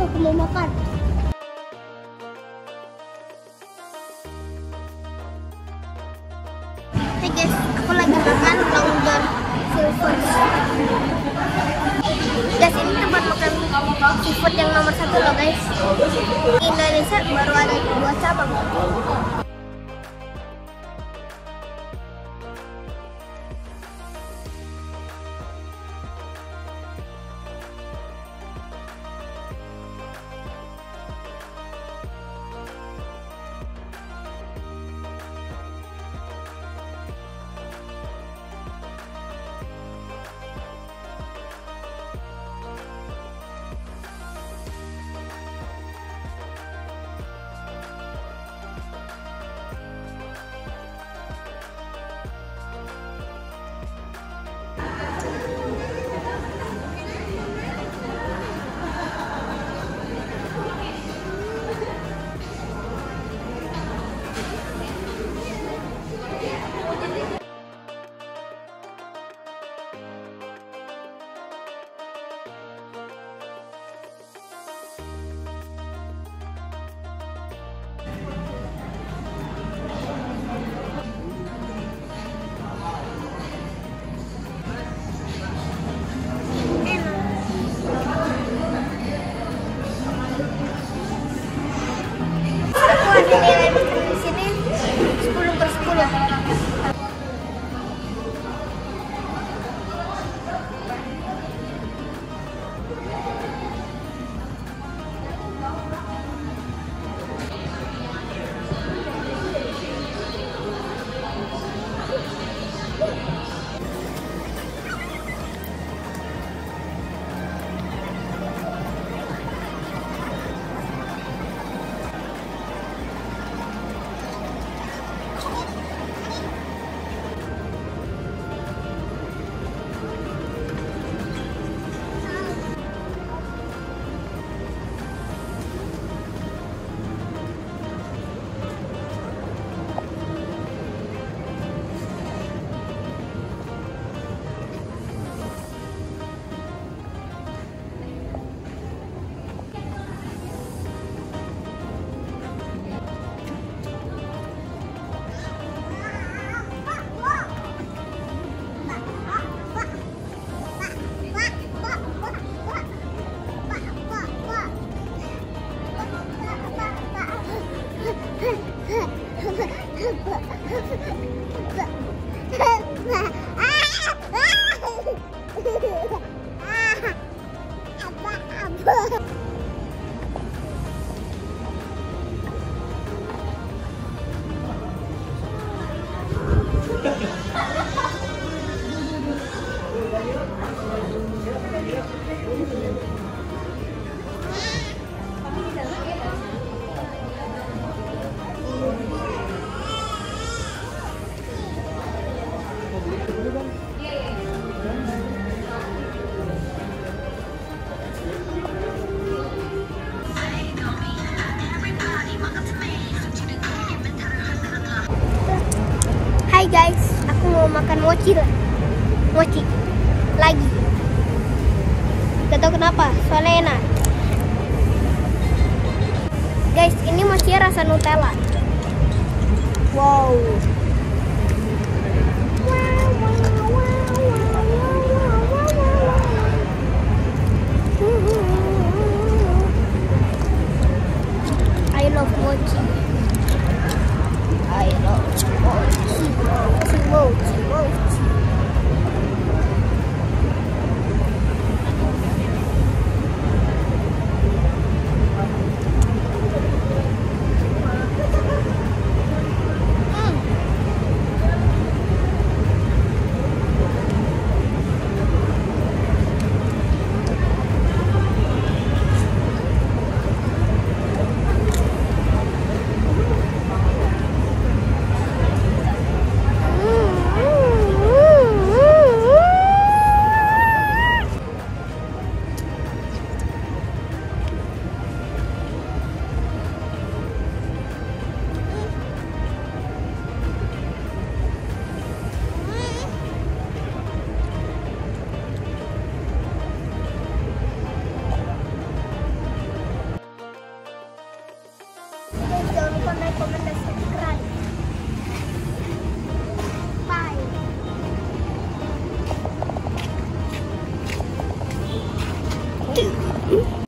aku mau makan. Hai guys, aku lagi makan Long John Silver. Guys, ini tempat makan seafood yang nomor satu loh guys. Di Indonesia baru ada dua cabang. Ada nilai di sini 10 per 10. Hai guys, aku mau makan mochi lah. Mochi. Lagi. Gak tau kenapa, soalnya enak. Guys, ini mochi rasa Nutella. Wow. I